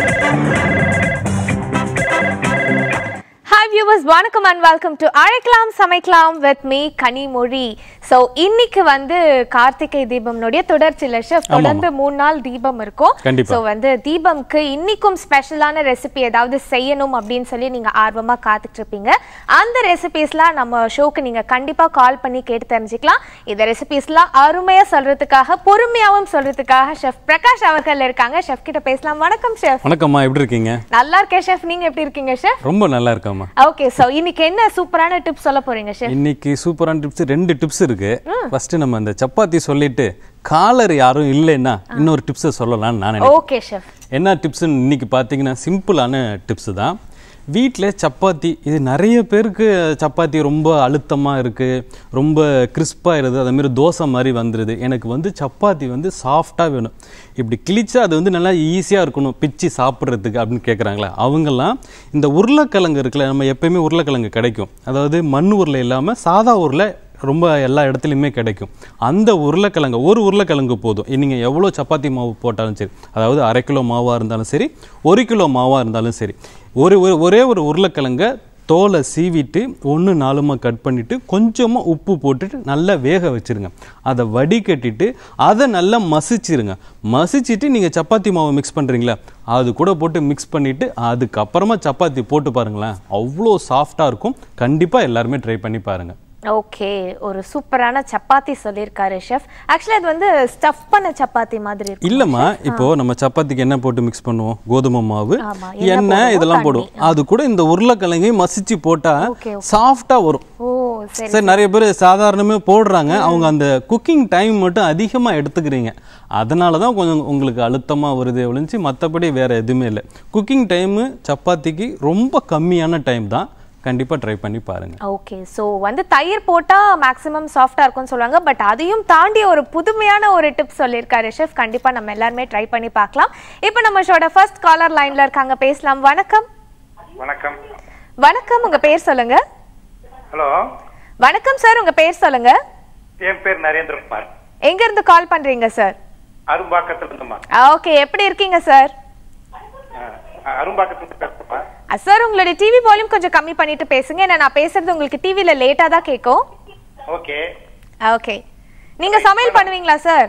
Thank you. Viewers வணக்கம் and welcome to Azhaikkalam Samaikkalam with me Kanimozhi so இன்னைக்கு வந்து Karthigai தீபம்னுடைய தொடர்ச்சியில் chef தொடர்ந்து மூணு நாள் தீபம் இருக்கும். ஸோ வந்து தீபம்க்கு இன்னைக்கும் ஸ்பெஷலான ரெசிபி ஏதாவது செய்யணும் அப்படின்னு சொல்லி நீங்க ஆர்வமா காத்துட்டு இருப்பீங்க. அந்த ரெசிபிஸ்லாம் நம்ம ஷோக்கு நீங்க கண்டிப்பா கால் பண்ணி கேட்டு தெரிஞ்சுக்கலாம். இந்த ரெசிபிஸ்லாம் அருமையா சொல்றதுக்காக பொறுமையாவும் சொல்றதுக்காக ஷெஃப் பிரகாஷ் அவர்கள் இருக்காங்க. ஷெஃப் கிட்ட பேசலாம். வணக்கம் ஷெஃப் வணக்கம்மா. எப்படி இருக்கீங்க? நல்லா இருக்கேன் ஷெஃப் நீங்க எப்படி இருக்கீங்க ஷெஃப் ரொம்ப நல்லா இருக்கம்மா. ஓகே சோ இன்னைக்கு என்ன சூப்பரான டிப்ஸ் சொல்ல போறீங்க ஷெஃப் இன்னைக்கு சூப்பரான டிப்ஸ் ரெண்டு டிப்ஸ் இருக்கு. ஃபர்ஸ்ட் நம்ம அந்த சப்பாத்தி சொல்லிட்டு காலர் யாரும் இல்லைன்னா இன்னொரு டிப்ஸை சொல்லலாம்னு நான் நினைக்கிறேன். ஓகே ஷெஃப் என்ன டிப்ஸ்னு இன்னைக்கு பார்த்தீங்கன்னா சிம்பிளான டிப்ஸ் தான். வீட்டில் சப்பாத்தி இது நிறைய பேருக்கு சப்பாத்தி ரொம்ப அழுத்தமாக இருக்குது ரொம்ப கிறிஸ்பாக இருது தோசை மாதிரி வந்துடுது எனக்கு வந்து சப்பாத்தி வந்து சாஃப்டாக வேணும். இப்படி கிழிச்சா அது வந்து நல்லா ஈஸியாக இருக்கணும் பிச்சு சாப்பிட்றதுக்கு அப்படின்னு கேட்குறாங்களா அவங்கெல்லாம் இந்த உருளைக்கிழங்கு இருக்குல்ல நம்ம எப்பயுமே உருளைக்கிழங்கு கிடைக்கும். அதாவது மண் உருளை இல்லாமல் சாதா உருளை ரொம்ப எல்லா இடத்துலையுமே கிடைக்கும். அந்த உருளைக்கிழங்கு ஒரு உருளைக்கிழங்கு போதும். நீங்கள் எவ்வளோ சப்பாத்தி மாவு போட்டாலும் சரி அதாவது அரை கிலோ மாவாக இருந்தாலும் சரி ஒரு கிலோ மாவாக இருந்தாலும் சரி ஒரு ஒரு- ஒரே ஒரு உருளைக்கிழங்க தோலை சீவிட்டு ஒன்று நாலுமாக கட் பண்ணிவிட்டு கொஞ்சமாக உப்பு போட்டுட்டு நல்லா வேக வச்சிருங்க. அதை வடிகட்டிட்டு அதை நல்லா மசிச்சிருங்க. மசிச்சுட்டு நீங்கள் சப்பாத்தி மாவு மிக்ஸ் பண்ணுறீங்களா அது கூட போட்டு மிக்ஸ் பண்ணிவிட்டு அதுக்கப்புறமா சப்பாத்தி போட்டு பாருங்களேன். அவ்வளோ சாஃப்டாக இருக்கும். கண்டிப்பாக எல்லாருமே ட்ரை பண்ணி பாருங்கள் ஓகே ஒரு சூப்பரான சப்பாத்தி சொல்லியிருக்காரு ஷெஃப் ஆக்சுவலி அது வந்து ஸ்டஃப் பண்ண சப்பாத்தி மாதிரி இல்லம்மா இப்போ நம்ம சப்பாத்திக்கு என்ன போட்டு மிக்ஸ் பண்ணுவோம்? கோதுமை மாவு எண்ணெய் இதெல்லாம். போடுவோம். அது கூட இந்த உருளைக்கிழங்கையும் மசிச்சு போட்டா. சாஃப்டா வரும். சரி நிறைய பேர் சாதாரணமே போடுறாங்க. அவங்க அந்த குக்கிங் டைம் மட்டும் அதிகமா எடுத்துக்கிறீங்க. அதனால தான் கொஞ்சம் உங்களுக்கு அழுத்தமா வருது ஒழிஞ்சு மற்றபடி வேற எதுவுமே இல்லை. குக்கிங் டைமு சப்பாத்திக்கு ரொம்ப கம்மியான டைம் தான். கண்டிப்பா ட்ரை பண்ணி பாருங்க. ஓகே சோ வந்து தயிர் போட்டா மேக்ஸிமம் சாஃப்டா இருக்கும்னு சொல்லுவாங்க. பட் அதையும் தாண்டி ஒரு புதுமையான ஒரு டிப் சொல்லியிருக்காரு ஷெஃப் கண்டிப்பா நம்ம எல்லாருமே ட்ரை பண்ணி பார்க்கலாம். இப்போ நம்ம ஷோட ஃபர்ஸ்ட் காலர் லைன்ல இருக்காங்க. பேசலாம். வணக்கம். வணக்கம். வணக்கம். உங்க பேர் சொல்லுங்க. ஹலோ வணக்கம் சார் உங்க பேர் சொல்லுங்க. என் பேர் நரேந்திரகுமார் எங்க இருந்து கால் பண்றீங்க சார் அரும்பாக்கத்துல இருந்துமா ஓகே எப்படி இருக்கீங்க சார் அரும்பாக்கத்துல இருந்து பேசுறேம்மா சார் உங்களுடைய டிவி வால்யூம் கொஞ்சம் கம்மி பண்ணிட்டு பேசுங்க. ஏன்னா நான் பேசுறது உங்களுக்கு டிவில லேட்டா தான் கேட்கும். ஓகே. ஓகே நீங்க சமையல் பண்ணுவீங்களா சார்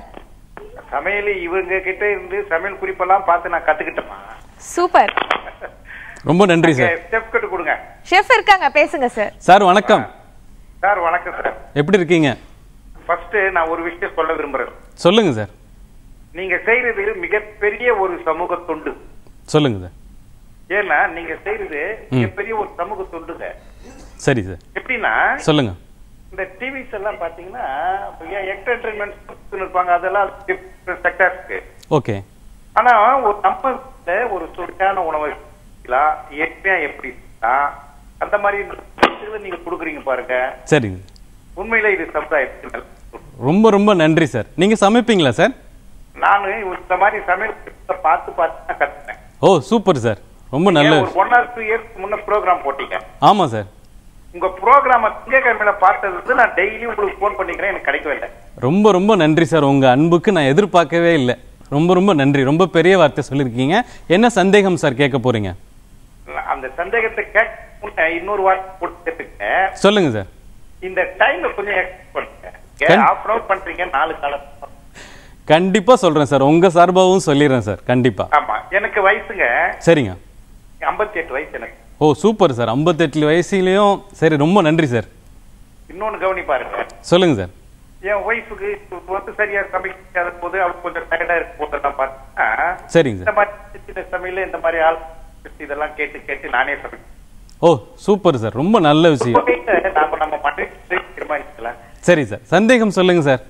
சமையல் இவங்க கிட்ட இருந்து சமையல் குறிப்பெல்லாம் பார்த்து நான் கத்துக்கிட்டேம்மா. சூப்பர் ரொம்ப நன்றி சார் ஸ்டெப் கட்டு கொடுங்க. ஷெஃப் இருக்காங்க பேசுங்க சார் சார் வணக்கம். சார் வணக்கம் சார் எப்படி இருக்கீங்க? ஃபர்ஸ்ட் நான் ஒரு விஷயம் சொல்ல விரும்புறேன். சொல்லுங்க சார் நீங்க செய்யறது மிகப்பெரிய ஒரு சமூக தொண்டு. சொல்லுங்க சார் ஏன்னா நீங்க செய்யறது மிகப்பெரிய ஒரு சமூக தொண்டுங்க. சரி சார். எப்படின்னா சொல்லுங்க. இந்த டிவிஸ் எல்லாம் பாத்தீங்கன்னா என்டர்டைன்மெண்ட் இருப்பாங்க அதெல்லாம் செக்டர்ஸ்க்கு ஓகே. ஆனா ஒரு நம்ம ஒரு சுவையான உணவை இயற்கையா எப்படி அந்த மாதிரி நீங்க கொடுக்குறீங்க பாருங்க. சரிங்க உண்மையில இது சமுதாயத்துக்கு. ரொம்ப ரொம்ப நன்றி சார். நீங்க சமைப்பீங்களா சார்? நானு இந்த மாதிரி சமையல் பார்த்து பார்த்து தான் கத்துனேன் ஓ சூப்பர் சார். ரொம்ப நல்ல ஒரு ஒன் ஆர் டூ இயர்ஸ் முன்ன ப்ரோக்ராம் போட்டீங்க ஆமா சார் உங்க ப்ரோக்ராம திங்கக்கிழமையில பார்த்தது நான் டெய்லி உங்களுக்கு ஃபோன் பண்ணிக்கிறேன் எனக்கு கிடைக்கவே இல்லை. ரொம்ப ரொம்ப நன்றி சார் உங்க அன்புக்கு நான் எதிர்பார்க்கவே இல்லை. ரொம்ப ரொம்ப நன்றி. ரொம்ப பெரிய வார்த்தை சொல்லியிருக்கீங்க. என்ன சந்தேகம் சார் கேட்க போறீங்க? அந்த சந்தேகத்தை கேட்க இன்னொரு வார்த்தை போட்டுருக்கேன் சொல்லுங்க சார் இந்த டைம் கொஞ்சம் பண்ணுங்க. ஆஃப் அன் பண்றீங்க நாலு காலம் கண்டிப்பா சொல்றேன் சார் உங்க சார்பாகவும் சொல்லிடுறேன் சார் கண்டிப்பா. ஆமா எனக்கு வயசுங்க. சரிங்க. ஐம்பத்தி எட்டு வயசு எனக்கு. ஓ சூப்பர் சார் ஐம்பத்தெட்டு வயசுலயும் சரி ரொம்ப நன்றி சார் இன்னொன்னு கவனி பாருங்க. சொல்லுங்க சார் என் ஒய்ஃபுக்கு வந்து சரியா சமைக்காத போது அவளுக்கு கொஞ்சம் டயர்டா இருக்கும் போதெல்லாம் பார்த்தா சரிங்க இந்த மாதிரி சின்ன சமையல் இந்த மாதிரி ஆள் இதெல்லாம் கேட்டு கேட்டு நானே சமைக்கிறேன் ஓ சூப்பர் சார் ரொம்ப நல்ல விஷயம். நாம நம்ம தீர்மானிக்கலாம் சரி சார் சந்தேகம் சொல்லுங்க சார்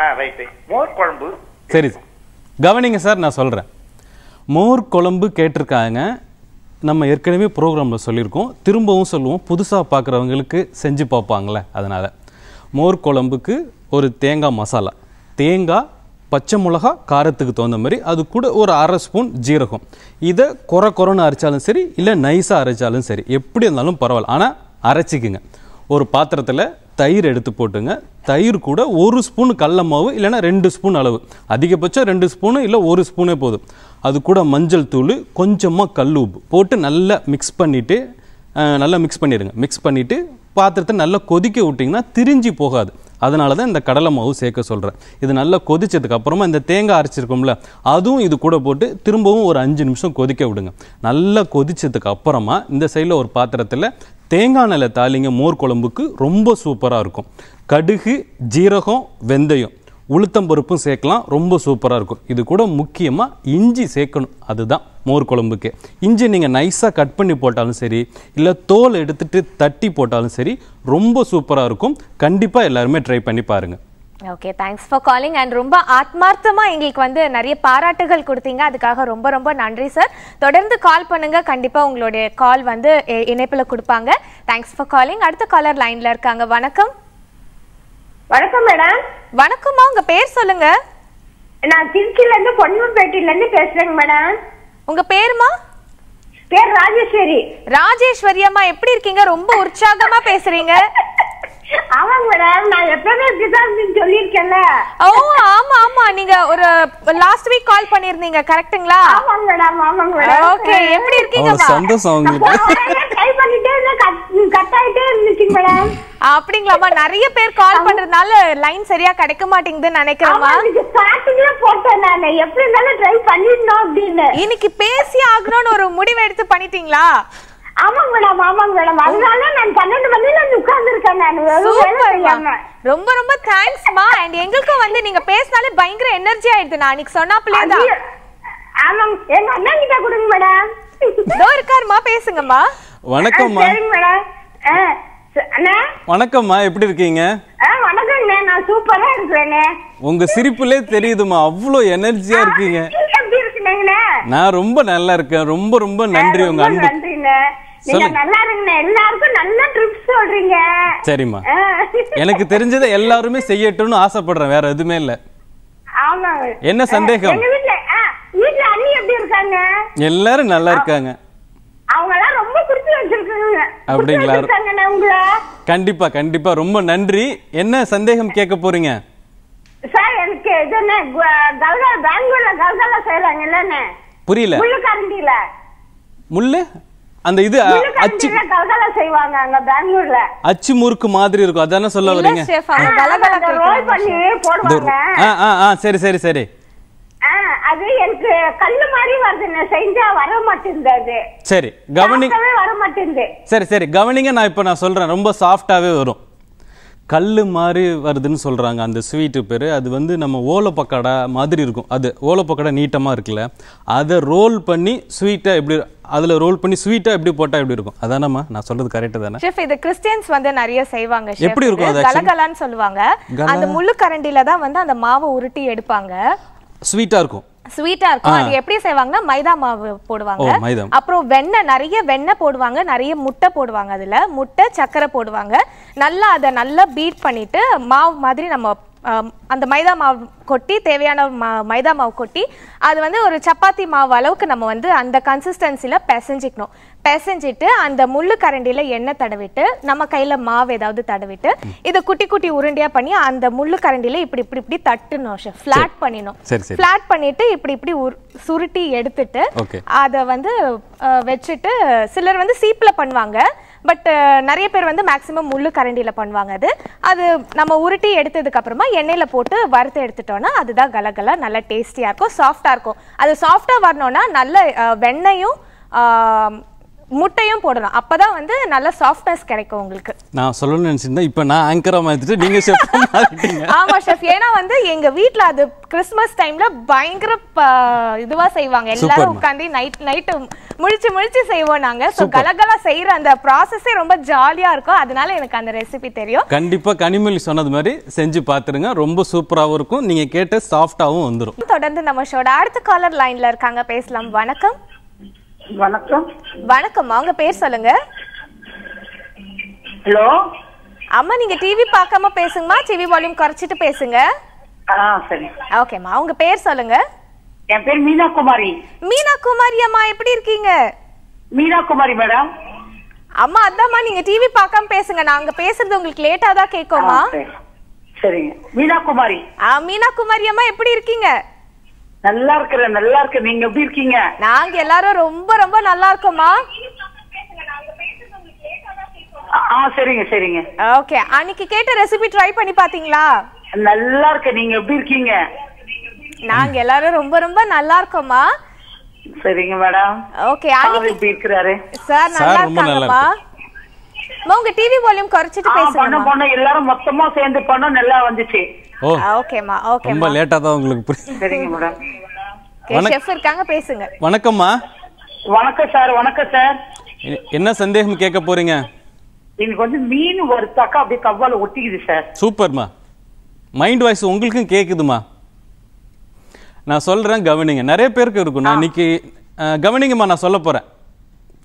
ஆ ரைட்டு மோர் குழம்பு சரி சார் கவனிங்க சார் நான் சொல்கிறேன் மோர் குழம்பு கேட்டிருக்காங்க. நம்ம ஏற்கனவே ப்ரோக்ராமில் சொல்லியிருக்கோம். திரும்பவும் சொல்லுவோம். புதுசாக பார்க்குறவங்களுக்கு செஞ்சு பார்ப்பாங்களே அதனால். மோர் குழம்புக்கு ஒரு தேங்காய் மசாலா. தேங்காய் பச்சை மிளகா காரத்துக்கு தகுந்த மாதிரி. அது கூட ஒரு அரை ஸ்பூன் ஜீரகம். இதை குறை குறைன்னு அரைச்சாலும் சரி இல்லை நைஸாக அரைச்சாலும் சரி. எப்படி இருந்தாலும் பரவாயில்ல. ஆனால் அரைச்சிக்குங்க. ஒரு பாத்திரத்தில் தயிர் எடுத்து போட்டுங்க. தயிர் கூட ஒரு ஸ்பூன் கடல மாவு இல்லைன்னா ரெண்டு ஸ்பூன் அளவு. அதிகபட்சம் ரெண்டு ஸ்பூனு இல்லை ஒரு ஸ்பூனே போதும். அது கூட மஞ்சள் தூள் கொஞ்சமாக கல் உப்பு போட்டு நல்லா மிக்ஸ் பண்ணிவிட்டு நல்லா மிக்ஸ் பண்ணிடுங்க. மிக்ஸ் பண்ணிவிட்டு பாத்திரத்தை நல்லா கொதிக்க விட்டிங்கன்னா திரிஞ்சு போகாது. அதனால தான் இந்த கடலை மாவு சேர்க்க சொல்கிறேன் இது நல்லா கொதிச்சதுக்கு அப்புறமா இந்த தேங்காய் அரைச்சிருக்கோம்ல அதுவும் இது கூட போட்டு திரும்பவும் ஒரு அஞ்சு நிமிஷம் கொதிக்க விடுங்க. நல்லா கொதிச்சதுக்கு அப்புறமா இந்த சைடில் ஒரு பாத்திரத்தில் தேங்காய் நிலை தாளிங்க மோர் குழம்புக்கு ரொம்ப சூப்பராக இருக்கும். கடுகு ஜீரகம் வெந்தயம் உளுத்தம் பருப்பும் சேர்க்கலாம் ரொம்ப சூப்பராக இருக்கும். இது கூட முக்கியமாக இஞ்சி சேர்க்கணும். அதுதான் மோர் குழம்புக்கு. இஞ்சி நீங்கள் நைஸாக கட் பண்ணி போட்டாலும் சரி இல்லை தோல் எடுத்துகிட்டு தட்டி போட்டாலும் சரி ரொம்ப சூப்பராக இருக்கும். கண்டிப்பாக எல்லாருமே ட்ரை பண்ணி பாருங்கள் okay thanks for calling and ரொம்ப ஆத்மார்த்தமா எங்களுக்கு வந்து நிறைய பாராட்டுகள் கொடுத்தீங்க. அதுக்காக ரொம்ப ரொம்ப நன்றி சார் தொடர்ந்து கால் பண்ணுங்க. கண்டிப்பா உங்களுடைய கால் வந்து இணைப்புல கொடுப்பாங்க. தேங்க்ஸ் ஃபார் காலிங் அடுத்த காலர் லைன்ல இருக்காங்க. வணக்கம். வணக்கம் மேடம் வணக்கம்மா. உங்க பேர் சொல்லுங்க. நான் திருச்சில இருந்து பேசுறேங்க மேடம் உங்க பேருமா? பேர் ராஜேஸ்வரி. ராஜேஸ்வரி அம்மா எப்படி இருக்கீங்க? ரொம்ப உற்சாகமா பேசுறீங்க. ஓ ஆமா ஆமா. நீங்க ஒரு லாஸ்ட் வீக் கால் பண்ணிருந்தீங்க கரெக்ட்டுங்களா ஆமாங்க மேடம் ஆமாங்க மேடம் ஓகே எப்படி அவ்வளோ இருக்கீங்கம்மா சந்தோஷம் அவங்களுக்கு ட்ரை பண்ணிட்டே இருந்தேன் கட்- கட் ஆயிட்டே இருந்துச்சுங்க மேடம். அப்படிங்களாம்மா. நிறைய பேர் கால் பண்றதுனால லைன் சரியா கிடைக்க மாட்டேங்குதுன்னு நினைக்கிறேம்மா. ஸ்டார்டிங்ல போட்டேன் நான். எப்படி இருந்தாலும் ட்ரை பண்ணிடணும் அப்படின்னு. இன்னைக்கு பேசி ஆகணும்னு ஒரு முடிவு எடுத்து பண்ணிட்டீங்களா? ஆமாங்க மேடம் ஆமாங்க மேடம். அதனால நான் பன்னெண்டு மணில வந்து உட்கார்ந்து இருக்கேன் நான் ரொம்ப ரொம்ப தேங்க்ஸ்மா அண்ட் எங்களுக்கும் வந்து நீங்க பேசினாலே பயங்கர எனர்ஜி ஆயிடுது நான் அன்னைக்கு சொன்னாப்லே தான். ஆமாங்க எங்க அண்ணா கிட்ட கொடுங்க மேடம். இதோ இருக்காருமா பேசுங்கம்மா. வணக்கம்மா சரிங்க மேடம். வணக்கம்மா எப்படி இருக்கீங்க? ஆ வணக்கங்கண்ணே நான் சூப்பரா இருக்கிறேண்ணே உங்கள் சிரிப்புலே தெரியுதுமா அவ்வளோ எனர்ஜியாக இருக்கீங்க. நான் ரொம்ப நல்லா இருக்கேன். ரொம்ப ரொம்ப நன்றி உங்க அன்பு நீங்க. நல்லா இருங்கண்ணே எல்லாருக்கும் நல்ல ட்ரிப்ஸ் சொல்றீங்க. சரிம்மா. எனக்கு தெரிஞ்சதை எல்லாருமே செய்யட்டும்னு ஆசைப்படுறேன். வேற எதுவுமே இல்லை. என்ன சந்தேகம்? எங்க வீட்ல ஆ, வீட்ல அண்ணி எப்படி இருக்காங்க? எல்லாரும் நல்லா இருக்காங்க. அவங்க எல்லாம் ரொம்ப பிடிச்சி வச்சிருக்காங்க. அப்படிங்களா? கண்டிப்பா கண்டிப்பா. ரொம்ப நன்றி. என்ன சந்தேகம் கேட்க போறீங்க? சார் எனக்கு இது என்ன கல்கா பெங்களூர்ல கல்கால செய்யறாங்கல்லண்ணே புரியல. முள்ளு? அந்த இது அச்சு செய்வாங்க அங்க பெங்களூர்ல. அச்சு முறுக்கு மாதிரி இருக்கும். அதானே சொல்ல வரீங்க சரி சரி சரி. அது எனக்கு கல்லு மாதிரி வருதுண்ணே செஞ்சா வர மாட்டேங்குது சரி கவனி சாப்பிடவே வர மாட்டேங்குது சரி சரி கவனிங்க நான் இப்போ நான் சொல்கிறேன் ரொம்ப சாஃப்டாகவே வரும். கல் மாதிரி வருதுன்னு சொல்கிறாங்க அந்த ஸ்வீட்டு பேர். அது வந்து நம்ம ஓலப்பக்கடா மாதிரி இருக்கும். அது ஓலப்பக்கடா நீட்டமாக இருக்குல்ல. அதை ரோல் பண்ணி ஸ்வீட்டாக எப்படி அதில் ரோல் பண்ணி ஸ்வீட்டாக எப்படி போட்டால் எப்படி இருக்கும்? அதானம்மா நான் சொல்கிறது கரெக்டு தானே? ஷெஃப் இது கிறிஸ்டியன்ஸ் வந்து நிறைய செய்வாங்க. எப்படி இருக்கும் அது? கலகலான்னு சொல்லுவாங்க. அந்த முள்ளு கரண்டில தான் வந்து அந்த மாவை உருட்டி எடுப்பாங்க. ஸ்வீட்டாக இருக்கும். ஸ்வீட்டா இருக்கும். அது எப்படி செய்வாங்கன்னா மைதா மாவு போடுவாங்க. அப்புறம் வெண்ணெய் நிறைய வெண்ணெய் போடுவாங்க நிறைய முட்டை போடுவாங்க அதுல. முட்டை சக்கரை போடுவாங்க. நல்லா அதை நல்லா பீட் பண்ணிட்டு மாவு மாதிரி நம்ம அந்த மைதா மாவு கொட்டி தேவையான மா- மைதா மாவு கொட்டி அது வந்து ஒரு சப்பாத்தி மாவு அளவுக்கு நம்ம வந்து அந்த கன்சிஸ்டன்சில பிசைஞ்சிக்கணும். பிசைஞ்சிட்டு அந்த முள்ளு கரண்டியில எண்ணெய் தடவிட்டு நம்ம கையில மாவு ஏதாவது தடவிட்டு இதை குட்டி குட்டி உருண்டையா பண்ணி அந்த முள்ளு கரண்டியில இப்படி இப்படி இப்படி தட்டணும் ஃபிளாட் பண்ணிடணும். ஃபிளாட் பண்ணிட்டு இப்படி இப்படி சுருட்டி எடுத்துட்டு. அதை வந்து வச்சுட்டு சிலர் வந்து சீப்ல பண்ணுவாங்க. பட் uh, நிறைய பேர் வந்து மேக்ஸிமம் முள்ளு கரண்டியில் பண்ணுவாங்க அது. அது நம்ம உருட்டி எடுத்ததுக்கு அப்புறமா போட்டு வறுத்து எடுத்துட்டோன்னா அதுதான் கலகலா நல்லா டேஸ்டியாக இருக்கும் சாஃப்டாக இருக்கும். அது சாஃப்டாக வரணும்னா நல்ல வெண்ணையும் முட்டையும் போடணும் அப்பதான் வந்து நல்ல சாஃப்ட்னஸ் கிடைக்கும் உங்களுக்கு. நான் சொல்லணும்னு நினச்சிருந்தேன் இப்போ நான் ஆங்கராக மாற்றிட்டு நீங்கள் ஷெஃப் ஆமா ஷெஃப் ஏன்னா வந்து எங்க வீட்ல அது கிறிஸ்மஸ் டைம்ல பயங்கர இதுவா செய்வாங்க. எல்லாரும். உட்கார்ந்து நைட் நைட்டு முழிச்சு முழிச்சு செய்வோம் நாங்க. சோ கலகலா செய்யற அந்த ப்ராசஸே ரொம்ப ஜாலியா இருக்கும். அதனால எனக்கு அந்த ரெசிபி தெரியும். கண்டிப்பாக கனிமொழி சொன்னது மாதிரி செஞ்சு பார்த்துருங்க ரொம்ப சூப்பராகவும் இருக்கும். நீங்கள் கேட்ட சாஃப்டாகவும் வந்துடும் தொடர்ந்து நம்ம ஷோட அடுத்த காலர் லைன்ல இருக்காங்க. பேசலாம். வணக்கம். வணக்கம். வணக்கம் உங்க பேர் சொல்லுங்க. ஹலோ? அம்மா நீங்க டிவி பார்க்காம பேசுங்கம்மா டிவி வால்யூம் குறைச்சிட்டு பேசுங்க. ஆ சரி. ஓகேம்மா உங்க பேர் சொல்லுங்க. என் பேர் மீனா குமாரி மீனா குமாரி அம்மா எப்படி இருக்கீங்க? மீனா குமாரி மேடம். அம்மா அதாம்மா நீங்க டிவி பார்க்காம பேசுங்க. நாங்க பேசுறது உங்களுக்கு லேட்டா தான் கேட்குமா. சரிங்க. மீனா குமாரி ஆ, மீனா குமாரி அம்மா எப்படி இருக்கீங்க? நல்லா இருக்கிறேன் நல்லா இருக்கேன். நீங்க எப்படி இருக்கீங்க? நாங்க எல்லாரும் ரொம்ப ரொம்ப நல்லா இருக்கோம்மா. ஆ, சரிங்க சரிங்க. ஓகே அன்னைக்கு கேட்ட ரெசிபி ட்ரை பண்ணி பாத்தீங்களா நல்லா இருக்கேன். நீங்க எப்படி இருக்கீங்க? நாங்க எல்லாரும் ரொம்ப ரொம்ப நல்லா இருக்கோம்மா. சரிங்க மேடம். ஓகே அன்னைக்கு எப்படி இருக்கிறாரு? சார் நல்லா அம்மா, உங்க டிவி வால்யூம் குறைச்சிட்டு பேசுங்கம்மா பண்ண எல்லாரும் மொத்தமா சேர்ந்து பண்ணோம் நல்லா வந்துச்சு. ஓ. ஓகேம்மா ரொம்ப ஓகேம்மா லேட்டாக தான் உங்களுக்கு புரியுது சரிங்க மேடம். ஷெஃப் இருக்காங்க பேசுங்க. வணக்கம்மா. வணக்கம் சார் வணக்கம் சார். என்ன சந்தேகம் கேட்க போறீங்க? இன்னைக்கு வந்து மீன் வறுத்தாக்கா அப்படியே கவ்வால ஒட்டிக்குது சார். சூப்பர்மா. மைண்ட் வாய்ஸ் உங்களுக்கும் கேக்குதுமா? நான் சொல்றேன் கவனிங்க. நிறைய பேருக்கு இருக்கும். நான் இன்னைக்கு கவனிங்கம்மா நான் சொல்ல போறேன்.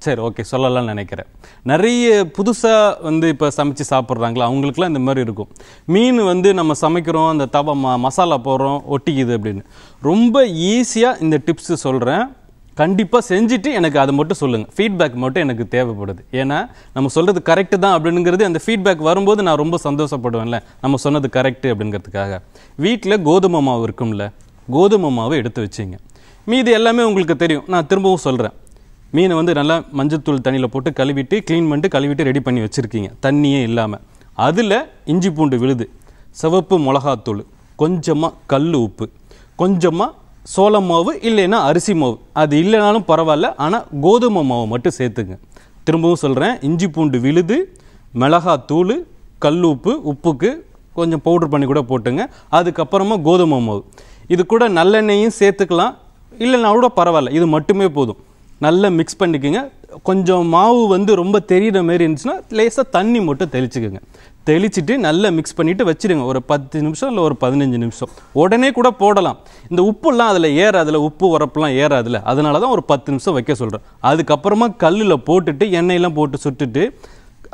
சரி ஓகே சொல்லலாம்னு நினைக்கிறேன். நிறைய புதுசாக வந்து இப்போ சமைச்சு சாப்பிட்றாங்களா? அவங்களுக்குலாம் இந்த மாதிரி இருக்கும். மீன் வந்து நம்ம சமைக்கிறோம் அந்த தவ ம மசாலா போடுறோம் ஒட்டிக்குது அப்படின்னு. ரொம்ப ஈஸியாக இந்த டிப்ஸ் சொல்கிறேன் கண்டிப்பாக செஞ்சுட்டு எனக்கு அதை மட்டும் சொல்லுங்கள் ஃபீட்பேக் மட்டும் எனக்கு தேவைப்படுது. ஏன்னா நம்ம சொல்கிறது கரெக்டு தான் அப்படிங்கிறது அந்த ஃபீட்பேக் வரும்போது நான் ரொம்ப சந்தோஷப்படுவேன்ல. நம்ம சொன்னது கரெக்டு அப்படிங்கிறதுக்காக. வீட்டில் கோதுமை மாவு இருக்கும்ல கோதுமை மாவு எடுத்து வச்சிங்க. மீதி எல்லாமே உங்களுக்கு தெரியும். நான் திரும்பவும் சொல்கிறேன் மீனை வந்து நல்லா மஞ்சத்தூள் தண்ணியில் போட்டு கழுவிட்டு க்ளீன் பண்ணிட்டு கழுவிட்டு ரெடி பண்ணி வச்சுருக்கீங்க. தண்ணியே இல்லாமல் அதில் இஞ்சி பூண்டு விழுது சிவப்பு மிளகாத்தூள் கொஞ்சமாக கல் உப்பு கொஞ்சமாக சோள மாவு இல்லைன்னா அரிசி மாவு. அது இல்லைனாலும் பரவாயில்ல ஆனால் கோதுமை மாவு மட்டும் சேர்த்துங்க. திரும்பவும் சொல்கிறேன் இஞ்சி பூண்டு விழுது மிளகாத்தூள் கல் உப்பு உப்புக்கு கொஞ்சம் பவுடர் பண்ணி கூட போட்டுங்க. அதுக்கப்புறமா கோதுமை மாவு. இது கூட நல்லெண்ணெயும் சேர்த்துக்கலாம் இல்லைன்னா கூட பரவாயில்ல இது மட்டுமே போதும். நல்லா மிக்ஸ் பண்ணிக்கோங்க. கொஞ்சம் மாவு வந்து ரொம்ப தெரியிற மாதிரி இருந்துச்சுன்னா லேசாக தண்ணி மட்டும் தெளிச்சுக்கோங்க. தெளிச்சிட்டு நல்லா மிக்ஸ் பண்ணிவிட்டு வச்சுடுங்க ஒரு பத்து நிமிஷம் இல்லை ஒரு பதினஞ்சு நிமிஷம். உடனே கூட போடலாம். இந்த உப்புலாம் அதில் ஏறாதில்ல உப்பு உரப்புலாம் ஏறாதில்ல அதனால தான் ஒரு பத்து நிமிஷம் வைக்க சொல்கிறேன் அதுக்கப்புறமா கல்லில் போட்டுட்டு எண்ணெயெல்லாம் போட்டு சுட்டுட்டு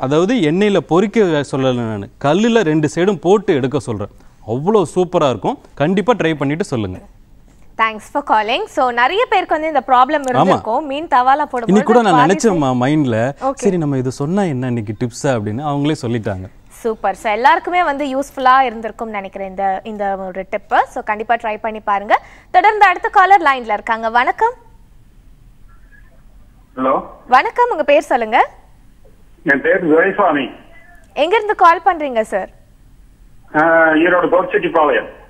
அதாவது எண்ணெயில் பொறிக்க சொல்லலை நான். கல்லில் ரெண்டு சைடும் போட்டு எடுக்க சொல்கிறேன் அவ்வளோ சூப்பராக இருக்கும். கண்டிப்பாக ட்ரை பண்ணிவிட்டு சொல்லுங்கள் தேங்க்ஸ் ஃபார் காலிங் சோ நிறைய பேருக்கு வந்து இந்த ப்ராப்ளம் இருந்திருக்கும். மீன் தவாலா இன்னைக்கு கூட நான் போடும்போது நினைச்சேன்மா மைண்ட்ல. சரி நம்ம இது சொன்னா என்ன இன்னைக்கு டிப்ஸா அப்படின்னு அவங்களே சொல்லிட்டாங்க. சூப்பர் ஸோ எல்லாருக்குமே வந்து யூஸ்ஃபுல்லா இருந்திருக்கும்னு நினைக்கிறேன் இந்த இந்த ஒரு டிப்பு ஸோ கண்டிப்பா ட்ரை பண்ணி பாருங்க. தொடர்ந்து அடுத்த காலர் லைன்ல இருக்காங்க. வணக்கம். ஹலோ வணக்கம். உங்க பேர் சொல்லுங்க. என் பேர் துரைசாமி. எங்க இருந்து கால் பண்றீங்க சார் ஈரோடு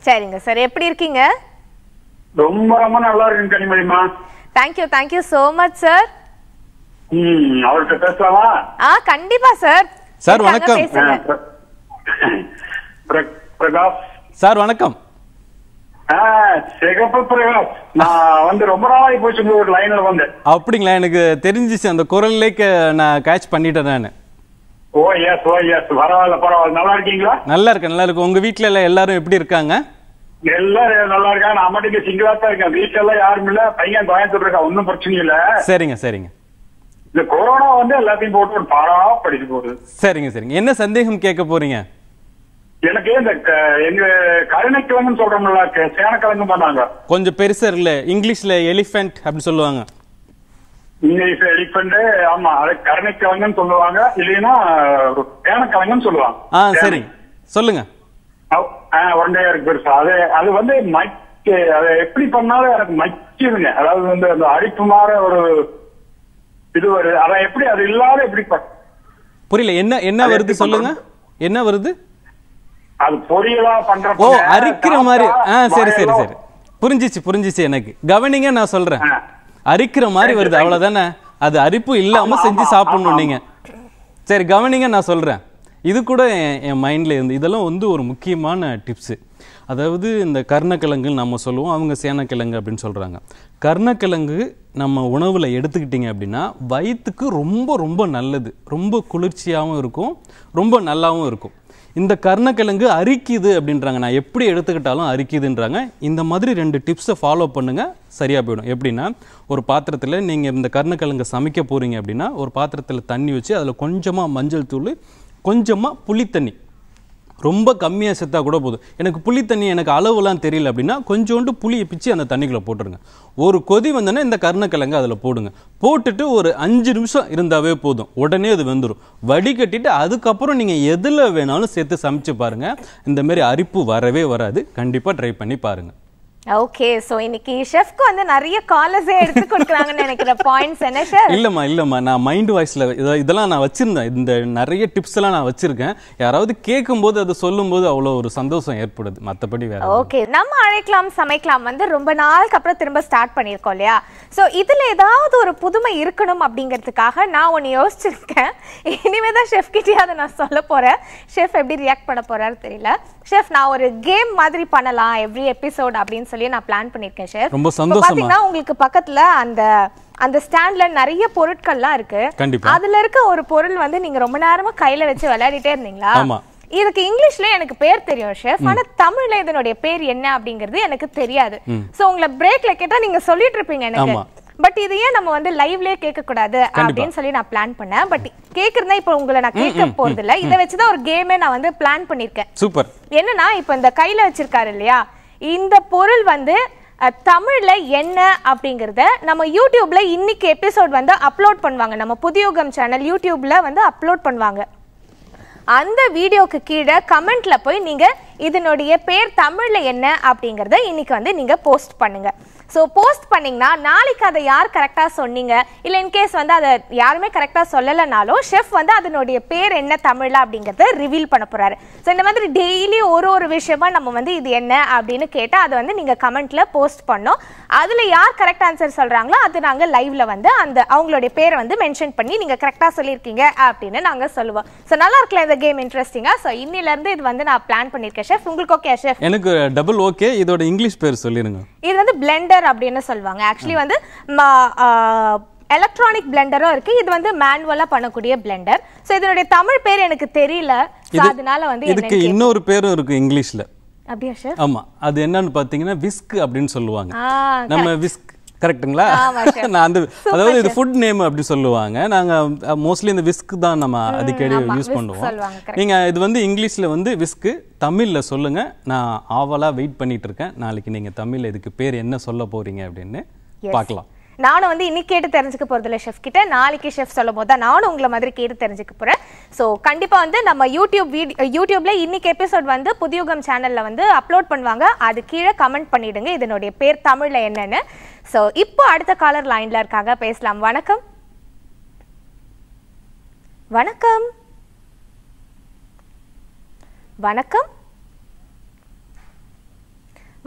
சரிங்க சார் எப்படி இருக்கீங்க? ரொம்ப ரொம்ப நல்லா இருக்குங்க கனிமொழிமா. Thank you thank you so much sir ம் அவர்கிட்ட பேசலாமா? ஆ கண்டிப்பா சார் சார், வணக்கம். பிரகாஷ். சார் வணக்கம். ஆஹ் சிகப்பு பிரகாஷ். நான் வந்து ரொம்ப நாளாகி போச்சு ஒரு லைன்ல வந்து. அப்படிங்களா எனக்கு தெரிஞ்சிச்சு அந்த குரல்லே நான் கேட்ச் பண்ணிட்டேன் நான். ஓ எஸ் ஓ எஸ் பரவாயில்ல பரவாயில்ல. நல்லா இருக்கீங்களா? நல்லா இருக்கேன் நல்லா இருக்கு உங்க வீட்ல எல்லாம் எல்லாரும் எப்படி இருக்காங்க? எல்லாரும் நல்லா இருக்காங்க? நான் மட்டும் சிங்கிளா தான் இருக்கேன். வீட்டுல எல்லாம் யாரும் இல்ல. பையன் கோயம்புத்தூர் இருக்கா? ஒன்னும் பிரச்சனை இல்ல. சரிங்க சரிங்க. இந்த கொரோனா வந்து எல்லாத்தையும் போட்டு ஒரு பாடா படிச்சு போகுது. சரிங்க சரிங்க. என்ன சந்தேகம் கேட்க போறீங்க? எனக்கு இந்த எங்க கருணைக்கிழங்குன்னு சொல்றோம்ல சேனக்கிழங்கு பண்ணாங்க கொஞ்சம் பெருசா இல்ல இங்கிலீஷ்ல எலிஃபென்ட் அப்படின்னு சொல்லுவாங்க. இங்கிலீஷ் எலிஃபென்ட் ஆமா. அது கருணைக்கிழங்குன்னு சொல்லுவாங்க. இல்லைன்னா சேனக்கிழங்குன்னு சொல்லுவாங்க. ஆ சரி. சொல்லுங்க. உருண்டையா இருக்கு பெருசா. அது அது வந்து மக்கு அதை எப்படி பண்ணாலும் எனக்கு மக்கிடுங்க அதாவது வந்து அந்த அரிப்பு மாற ஒரு இது வருது. அதை எப்படி அது இல்லாத எப்படி புரியல. என்ன என்ன வருது சொல்லுங்க. என்ன வருது? அது பொரியலா பண்ற ஓ அரிக்கிற மாதிரி. ஆ சரி சரி சரி. புரிஞ்சிச்சு புரிஞ்சிச்சு எனக்கு. கவனிங்க நான் சொல்றேன். அரிக்கிற மாதிரி வருது. அவ்வளவுதானே. அது அரிப்பு இல்லாம செஞ்சு சாப்பிடணும் நீங்க. சரி கவனிங்க நான் சொல்றேன். இது கூட என் மைண்டில் இருந்து இதெல்லாம் வந்து ஒரு முக்கியமான டிப்ஸு அதாவது இந்த கர்ணக்கிழங்கு நம்ம சொல்லுவோம் அவங்க சேனக்கிழங்கு அப்படின்னு சொல்கிறாங்க கர்ணக்கிழங்கு நம்ம உணவில் எடுத்துக்கிட்டிங்க அப்படின்னா வயிற்றுக்கு ரொம்ப ரொம்ப நல்லது. ரொம்ப குளிர்ச்சியாகவும் இருக்கும் ரொம்ப நல்லாவும் இருக்கும். இந்த கர்ணக்கிழங்கு அரிக்குது அப்படின்றாங்க. நான் எப்படி எடுத்துக்கிட்டாலும் அரிக்குதுன்றாங்க. இந்த மாதிரி ரெண்டு டிப்ஸை ஃபாலோ பண்ணுங்கள் சரியாக போயிடும். எப்படின்னா ஒரு பாத்திரத்தில் நீங்கள் இந்த கர்ணக்கிழங்கு சமைக்க போகிறீங்க அப்படின்னா ஒரு பாத்திரத்தில் தண்ணி வச்சு அதில் கொஞ்சமாக மஞ்சள் தூள் கொஞ்சமாக புளித்தண்ணி ரொம்ப கம்மியாக செத்தா கூட போதும். எனக்கு புளி தண்ணி எனக்கு அளவுலாம் தெரியல அப்படின்னா கொஞ்சோண்டு புளியை பிச்சு அந்த தண்ணிக்குள்ளே போட்டுருங்க. ஒரு கொதி வந்தோன்னா இந்த கருணக்கிழங்கு அதில் போடுங்க. போட்டுட்டு ஒரு அஞ்சு நிமிஷம் இருந்தாவே போதும். உடனே அது வெந்துடும் வடிகட்டிட்டு அதுக்கப்புறம் நீங்கள் எதில் வேணாலும் சேர்த்து சமைச்சு பாருங்கள் இந்தமாரி அரிப்பு வரவே வராது. கண்டிப்பாக ட்ரை பண்ணி பாருங்கள் ஓகே சோ இன்னைக்கு ஷெஃப்க்கு வந்து நிறைய காலர்ஸே எடுத்து கொடுக்குறாங்கன்னு நினைக்கிற பாயிண்ட்ஸ் என்ன ஷெஃப் இல்லம்மா இல்லம்மா. நான் மைண்ட் வாய்ஸ்ல இதெல்லாம் நான் வச்சிருந்தேன். இந்த நிறைய டிப்ஸ் எல்லாம் நான் வச்சிருக்கேன். யாராவது கேட்கும்போது அதை சொல்லும்போது அவ்வளோ ஒரு சந்தோஷம் ஏற்படுது. மற்றபடி வேற ஓகே நம்ம அழைக்கலாம் சமைக்கலாம் வந்து ரொம்ப நாளுக்கு அப்புறம் திரும்ப ஸ்டார்ட் பண்ணியிருக்கோம் இல்லையா? ஸோ இதுல ஏதாவது ஒரு புதுமை இருக்கணும் அப்படிங்கிறதுக்காக நான் ஒன்று யோசிச்சிருக்கேன். இனிமே தான் ஷெஃப் கிட்டே அதை நான் சொல்ல போறேன். ஷெஃப் எப்படி ரியாக்ட் பண்ண போறாரு தெரியல. ஷெஃப் நான் ஒரு கேம் மாதிரி பண்ணலாம் எவ்ரி எபிசோட் அப்படின்னு சொல்லி நான் பிளான் பண்ணியிருக்கேன் ஷெஃப் ரொம்ப சந்தோஷமா. பாத்தீங்கன்னா உங்களுக்கு பக்கத்துல அந்த அந்த ஸ்டாண்ட்ல நிறைய பொருட்கள்லாம் இருக்கு. அதுல இருக்க ஒரு பொருள் வந்து நீங்க ரொம்ப நேரமா கையில வச்சு விளையாடிட்டே இருந்தீங்களா. இதுக்கு இங்கிலீஷ்ல எனக்கு பேர் தெரியும் ஷெஃப் ஆனா தமிழ்ல இதனுடைய பேர் என்ன அப்படிங்கிறது எனக்கு தெரியாது. சோ உங்களை பிரேக்ல கேட்டா நீங்க சொல்லிட்டு இருப்பீங்க எனக்கு. பட் இது ஏன் நம்ம வந்து லைவ்லயே கேட்க கூடாது அப்படின்னு சொல்லி நான் பிளான் பண்ணேன். பட் கேக்குறதா இப்ப உங்களை நான் கேட்க போறது இல்ல இதை வச்சுதான் ஒரு கேமே நான் வந்து பிளான் பண்ணிருக்கேன் சூப்பர். என்னன்னா இப்ப இந்த கையில வச்சிருக்காரு இல்லையா? இந்த பொருள் வந்து தமிழில் என்ன அப்படிங்கிறத நம்ம யூடியூப்பில் இன்னைக்கு எபிசோட் வந்து அப்லோட் பண்ணுவாங்க. நம்ம புதியோகம் சேனல் யூடியூப்பில் வந்து அப்லோட் பண்ணுவாங்க. அந்த வீடியோக்கு கீழே கமெண்ட்ல போய் நீங்க இதனுடைய பேர் தமிழ்ல என்ன அப்படிங்கறத இன்னைக்கு வந்து நீங்க போஸ்ட் பண்ணுங்க. ஸோ போஸ்ட் பண்ணீங்கன்னா நாளைக்கு அதை யார் கரெக்டா சொன்னீங்க? இல்ல இன்கேஸ் வந்து அதை யாருமே கரெக்டா சொல்லலைனாலும் ஷெஃப் வந்து அதனுடைய பேர் என்ன தமிழ்ல அப்படிங்கறத ரிவீல் பண்ண போறாரு. ஸோ இந்த மாதிரி டெய்லி ஒரு ஒரு விஷயமா நம்ம வந்து இது என்ன அப்படின்னு கேட்டா அதை வந்து நீங்க கமெண்ட்ல போஸ்ட் பண்ணோம் அதுல யார் கரெக்ட் ஆன்சர் சொல்றாங்களோ அது நாங்க லைவ்ல வந்து அந்த அவங்களுடைய பேரை வந்து மென்ஷன் பண்ணி நீங்க கரெக்டா சொல்லியிருக்கீங்க அப்படின்னு நாங்க சொல்லுவோம். ஸோ நல்லா இருக்கல இந்த கேம் இன்ட்ரெஸ்டிங்கா ஸோ இன்னில இருந்து இது வந்து நான் பிளான் பண்ணிருக்கேன் ஷெஃப் உங்களுக்கு ஓகே ஷெஃப் எனக்கு டபுள் ஓகே இதோட இங்கிலீஷ் பேர் சொல்லிருங்க. இது வந்து பிளெண்டர் அப்படின்னு சொல்லுவாங்க? ஆக்சுவலி வந்து எலக்ட்ரானிக் பிளெண்டரும் இருக்கு. இது வந்து மேனுவலா பண்ணக்கூடிய பிளெண்டர் ஸோ இதனுடைய தமிழ் பேர் எனக்கு தெரியல. அதனால வந்து இதுக்கு. இன்னொரு பேரும் இருக்கு இங்கிலீஷ்ல. அப்படியா ஷெஃப் ஆமா. அது என்னன்னு பாத்தீங்கன்னா விஸ்க் அப்படின்னு சொல்லுவாங்க. நம்ம விஸ்க் chef. நான் அந்த அதாவது இது. ஃபுட் நேம் அப்படி சொல்லுவாங்க நாங்க மோஸ்ட்லி இந்த விஸ்க் தான் நம்ம அடிக்கடி யூஸ் பண்ணுவோம் சொல்லுவாங்க, correct. நீங்க இது வந்து இங்கிலீஷ்ல வந்து விஸ்க் தமிழ்ல சொல்லுங்க நான் ஆவலா வெயிட் பண்ணிட்டு இருக்கேன் நாளைக்கு நீங்க தமிழ்ல இதுக்கு பேர் என்ன சொல்ல போறீங்க அப்படின்னு. பார்க்கலாம் நானும் வந்து இன்னைக்கு கேட்டு தெரிஞ்சுக்க போகிறதில்ல ஷெஃப் கிட்ட. நாளைக்கு ஷெஃப் சொல்லும் போது தான் நானும் உங்களை மாதிரி கேட்டு தெரிஞ்சுக்க போகிறேன் ஸோ கண்டிப்பாக வந்து நம்ம யூடியூப் வீடியோ யூடியூப்ல இன்னைக்கு எபிசோட் வந்து புதியுகம் சேனலில் வந்து அப்லோட் பண்ணுவாங்க. அது கீழே கமெண்ட் பண்ணிடுங்க. இதனுடைய பேர் தமிழில் என்னன்னு. ஸோ இப்போ அடுத்த காலர் லைனில் இருக்காங்க. பேசலாம். வணக்கம். வணக்கம். வணக்கம்.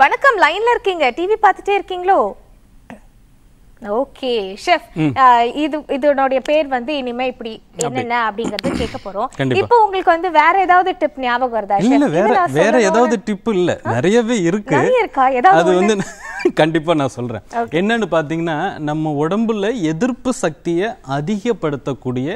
வணக்கம். லைன்ல இருக்கீங்க. டிவி பார்த்துட்டே இருக்கீங்களோ? ஓகே ஷெஃப் இது இதனுடைய பேர் வந்து இனிமே இப்படி என்னென்ன அப்படிங்கறது கேட்க போறோம். இப்போ உங்களுக்கு வந்து வேற ஏதாவது டிப் ஞாபகம் வருதா இல்ல? வேற வேற ஏதாவது டிப் இல்ல. நிறையவே இருக்கு. அது? வந்து கண்டிப்பா நான் சொல்றேன். என்னன்னு பாத்தீங்கன்னா நம்ம உடம்புல எதிர்ப்பு சக்தியை அதிகப்படுத்தக்கூடிய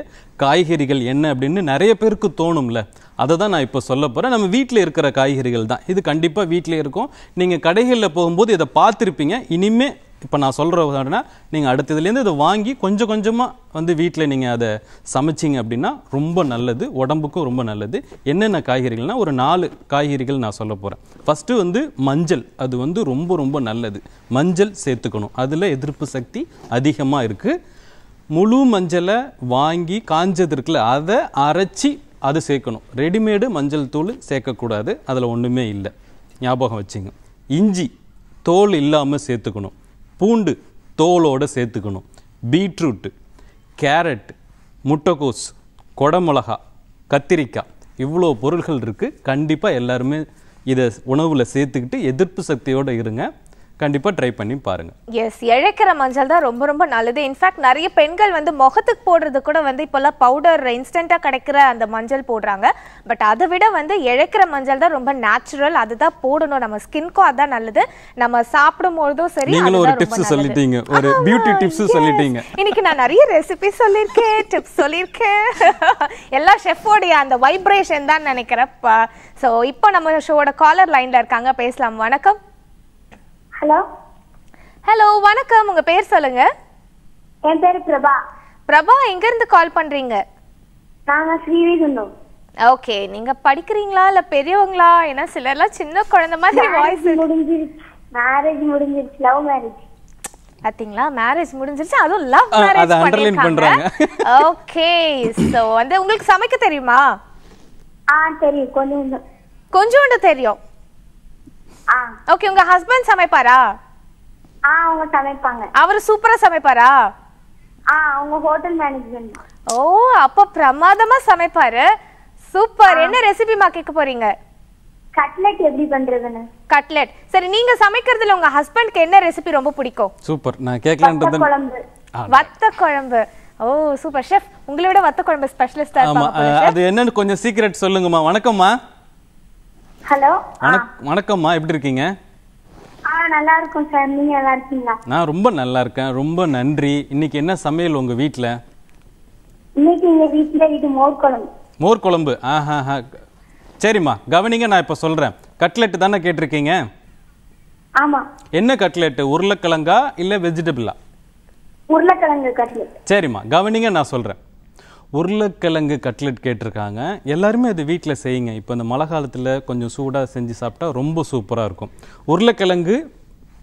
காய்கறிகள் என்ன அப்படின்னு நிறைய பேருக்கு தோணும்ல. அதை தான் நான் இப்போ சொல்ல போறேன். நம்ம வீட்டில் இருக்கிற காய்கறிகள் தான். இது கண்டிப்பா வீட்டில் இருக்கும். நீங்க கடைகளில் போகும்போது இதை பார்த்துருப்பீங்க. இனிமே இப்போ நான் சொல்கிறேன்னா நீங்கள் அடுத்ததுலேருந்து இதை வாங்கி கொஞ்சம் கொஞ்சமாக வந்து வீட்டில் நீங்கள் அதை சமைச்சிங்க அப்படின்னா ரொம்ப நல்லது உடம்புக்கும் ரொம்ப நல்லது. என்னென்ன காய்கறிகள்னா ஒரு நாலு காய்கறிகள் நான் சொல்ல போகிறேன் ஃபஸ்ட்டு வந்து மஞ்சள். அது வந்து ரொம்ப ரொம்ப நல்லது. மஞ்சள் சேர்த்துக்கணும். அதில் எதிர்ப்பு சக்தி அதிகமாக இருக்குது முழு மஞ்சளை வாங்கி காஞ்சது இருக்குல்ல அதை அரைச்சி அது சேர்க்கணும். ரெடிமேடு மஞ்சள் தூள் சேர்க்கக்கூடாது. அதில் ஒன்றுமே இல்லை. ஞாபகம் வச்சுங்க. இஞ்சி தோல் இல்லாமல் சேர்த்துக்கணும். பூண்டு தோலோடு சேர்த்துக்கணும். பீட்ரூட்டு கேரட் முட்டைக்கோஸ் கொடமிளகா கத்திரிக்காய். இவ்வளோ பொருள்கள் இருக்குது கண்டிப்பாக எல்லாருமே இதை உணவில் சேர்த்துக்கிட்டு எதிர்ப்பு சக்தியோடு இருங்க. கண்டிப்பாக ட்ரை பண்ணி பாருங்கள் எஸ் இழைக்கிற மஞ்சள் தான் ரொம்ப ரொம்ப நல்லது. இன்ஃபேக்ட் நிறைய பெண்கள் வந்து முகத்துக்கு போடுறது கூட வந்து இப்போல்லாம் பவுடர் இன்ஸ்டண்ட்டாக கிடைக்கிற அந்த மஞ்சள் போடுறாங்க. பட் அதை விட வந்து இழைக்கிற மஞ்சள் தான் ரொம்ப நேச்சுரல் அதுதான் போடணும். நம்ம ஸ்கின்க்கும் அதான் நல்லது. நம்ம சாப்பிடும் பொழுதும் சரி நீங்களும் ஒரு நல்லது. சொல்லிட்டீங்க. ஒரு tips yes. சொல்லிட்டீங்க. இன்னைக்கு நான் நிறைய ரெசிபி சொல்லியிருக்கேன் டிப்ஸ் சொல்லியிருக்கேன். எல்லா ஷெஃபோடைய அந்த வைப்ரேஷன் தான் நினைக்கிறேன். ஸோ இப்போ நம்ம ஷோட காலர் லைன்ல இருக்காங்க. பேசலாம். வணக்கம். ஹலோ. ஹலோ வணக்கம். உங்க பேர் சொல்லுங்க. என் பேரு பிரபா. பிரபா எங்க இருந்து கால் பண்றீங்க? நாங்க ஸ்ரீவிகுண்டம். ஓகே. நீங்க படிக்கிறீங்களா இல்ல பெரியவங்களா? ஏன்னா சிலர்லாம் சின்ன குழந்தை மாதிரி வாய்ஸ் முடிஞ்சிருச்சு. மேரேஜ் முடிஞ்சிருச்சு. லவ் மேரேஜ் பாத்தீங்களா? மேரேஜ் முடிஞ்சிருச்சு. அதுவும் லவ் மேரேஜ் பண்ணிருக்காங்க பண்றாங்க. ஓகே. சோ வந்து உங்களுக்கு சமைக்க தெரியுமா? ஆ தெரியும். கொஞ்சம் கொஞ்சம் கொஞ்சோண்டு தெரியும். ஓகே உங்க ஹஸ்பண்ட் சமைப்பாரா? ஆ அவங்க சமைப்பாங்க. அவர் சூப்பரா சமைப்பாரா? ஆ அவங்க ஹோட்டல் மேனேஜ்மெண்ட் ஓ அப்ப பிரமாதமா சமைப்பாரு. சூப்பர் என்ன ரெசிபிமா கேட்க போறீங்க? கட்லெட் எப்படி பண்றதுன்னு. கட்லெட் சரி நீங்க சமைக்கிறதுல உங்க ஹஸ்பண்ட்க்கு என்ன ரெசிபி ரொம்ப பிடிக்கும்? சூப்பர் நான் வத்த கேட்கலான்றது குழம்பு வத்த குழம்பு ஓ சூப்பர் ஷெஃப் உங்களை விட வத்த குழம்பு ஸ்பெஷலிஸ்டா இருப்பாங்க. அது என்னன்னு கொஞ்சம் சீக்கிரட் சொல்லுங்கம்மா. வணக்கம்மா. ஹலோ? வணக் வணக்கம்மா எப்படி இருக்கீங்க? நல்லா இருக்கும் சார். நீங்க நல்லா இருக்கீங்களா? நான் ரொம்ப நல்லா இருக்கேன். ரொம்ப நன்றி. இன்னைக்கு என்ன சமையல் உங்க வீட்ல? இன்னைக்கு எங்க வீட்டுல இது மோர் குழம்பு. மோர் குழம்பு. ஆஹா சரிம்மா கவனிங்க நான் இப்போ சொல்றேன். கட்லெட் தானே கேட்டிருக்கீங்க? ஆமா. என்ன கட்லெட் உருளைக்கிழங்கா இல்ல வெஜிடபிளா உருளைக்கிழங்கு கட்லெட் சரிம்மா கவனிங்க நான் சொல்கிறேன் உருளைக்கிழங்கு கட்லெட் கேட்டிருக்காங்க. எல்லாருமே அது வீட்டில் செய்யுங்க. இப்போ இந்த மழை காலத்தில் கொஞ்சம் சூடாக செஞ்சு சாப்பிட்டா ரொம்ப சூப்பராக இருக்கும். உருளைக்கிழங்கு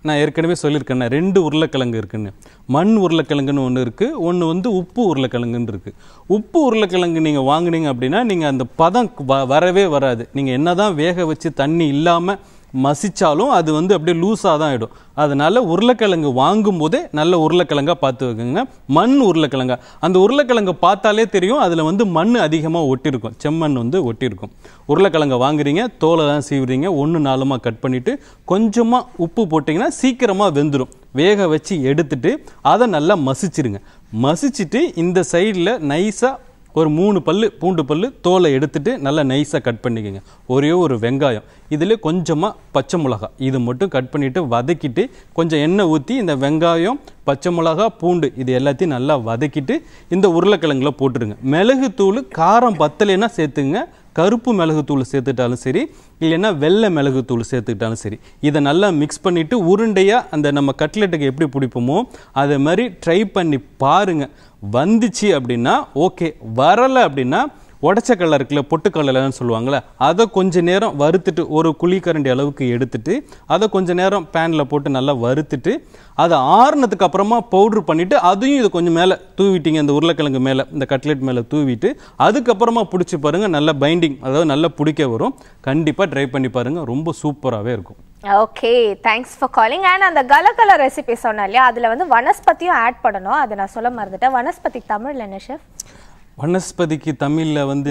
நான் ஏற்கனவே சொல்லியிருக்கேன். ரெண்டு உருளைக்கிழங்கு இருக்குன்னு. மண் உருளைக்கிழங்குன்னு ஒன்று இருக்குது ஒன்று வந்து உப்பு உருளைக்கிழங்குன்னு இருக்குது உப்பு உருளைக்கிழங்கு நீங்கள் வாங்குனீங்க அப்படின்னா நீங்கள் அந்த பதம் வ- வரவே வராது. நீங்கள் என்ன தான் வேக வச்சு தண்ணி இல்லாமல் மசிச்சாலும் அது வந்து அப்படியே லூஸாக தான் ஆகிடும் அதனால் உருளைக்கிழங்கு வாங்கும் போதே நல்ல உருளைக்கிழங்காக பார்த்து வைக்குங்க மண் உருளைக்கிழங்கா. அந்த உருளைக்கிழங்கு பார்த்தாலே தெரியும் அதில் வந்து மண் அதிகமாக ஒட்டியிருக்கும் செம்மண் வந்து ஒட்டியிருக்கும் உருளைக்கிழங்கை வாங்குறீங்க தோலை தான் சீவுறீங்க ஒன்று நாலுமாக கட் பண்ணிவிட்டு கொஞ்சமாக உப்பு போட்டிங்கன்னா சீக்கிரமாக வெந்துடும் வேக வச்சு எடுத்துட்டு அதை நல்லா மசிச்சிருங்க. மசிச்சுட்டு இந்த சைடில் நைஸாக ஒரு மூணு பல் பூண்டு பல்லு தோலை எடுத்துகிட்டு நல்லா நைஸாக கட் பண்ணிக்கோங்க. ஒரே ஒரு வெங்காயம். இதில் கொஞ்சமாக பச்சை மிளகாய் இது மட்டும் கட் பண்ணிவிட்டு வதக்கிட்டு கொஞ்சம் எண்ணெய் ஊற்றி இந்த வெங்காயம் பச்சை மிளகா பூண்டு இது எல்லாத்தையும் நல்லா வதக்கிட்டு இந்த உருளைக்கிழங்குல போட்டுருங்க. மிளகுத்தூள் காரம் பத்தலைன்னா சேர்த்துங்க. கருப்பு மிளகுத்தூள் சேர்த்துட்டாலும் சரி இல்லைன்னா வெள்ளை மிளகுத்தூள் சேர்த்துக்கிட்டாலும் சரி இதை நல்லா மிக்ஸ் பண்ணிவிட்டு உருண்டையாக அந்த நம்ம கட்லெட்டுக்கு எப்படி பிடிப்போமோ அதை மாதிரி ட்ரை பண்ணி பாருங்கள் வந்துச்சு அப்படின்னா ஓகே வரலை அப்படின்னா உடச்ச உடச்சக்கடலை இருக்குல்ல பொட்டுக்கடலைன்னு சொல்லுவாங்கள்ல அதை கொஞ்ச நேரம் வறுத்துட்டு ஒரு குழிக்கரண்டி அளவுக்கு எடுத்துட்டு அதை கொஞ்ச நேரம் பேனில் போட்டு நல்லா வறுத்துட்டு அதை ஆறுனதுக்கு அப்புறமா பவுட்ரு பண்ணிவிட்டு அதையும் இது கொஞ்சம் மேலே தூவிட்டீங்க இந்த உருளைக்கிழங்கு மேலே இந்த கட்லெட் மேலே தூவிட்டு அதுக்கப்புறமா பிடிச்சி பாருங்கள் நல்ல பைண்டிங் அதாவது நல்லா பிடிக்க வரும். கண்டிப்பாக ட்ரை பண்ணி பாருங்கள் ரொம்ப சூப்பராகவே இருக்கும். Okay thanks for calling and அந்த கலகல ரெசிபி சொன்னேன் இல்லையா அதுல வந்து வனஸ்பதியும் ஆட் பண்ணணும். அதை நான் சொல்ல மறந்துட்டேன். வனஸ்பதி தமிழ்ல என்ன ஷெஃப் வனஸ்பதிக்கு தமிழ்ல வந்து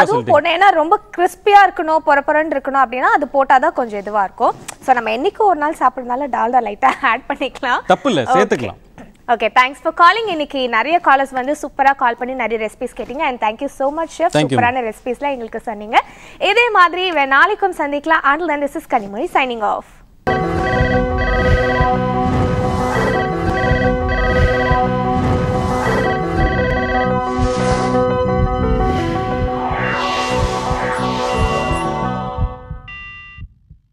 அதுவும் போட்டேன். ஏன்னா ரொம்ப கிறிஸ்பியா இருக்கணும் பொறப்பொறன்னு இருக்கணும் அப்படின்னா அது போட்டாதான் கொஞ்சம் இதுவா இருக்கும். ஸோ நம்ம என்னைக்கு ஒரு நாள் சாப்பிட்றதுனால டால்டா லைட்டா ஆட் பண்ணிக்கலாம். தப்பு இல்லை சேர்த்துக்கலாம். ஓகே தேங்க்ஸ் ஃபார் காலிங் இன்னைக்கு நிறைய காலர்ஸ் வந்து சூப்பராக கால் பண்ணி நிறைய ரெசிபிஸ் கேட்டிங்க. And thank you so much chef சூப்பரான ரெசிபிஸ்லாம் எங்களுக்கு சொன்னீங்க. இதே மாதிரி நாளைக்கும் சந்திக்கலாம். And this is Kanimozhi signing off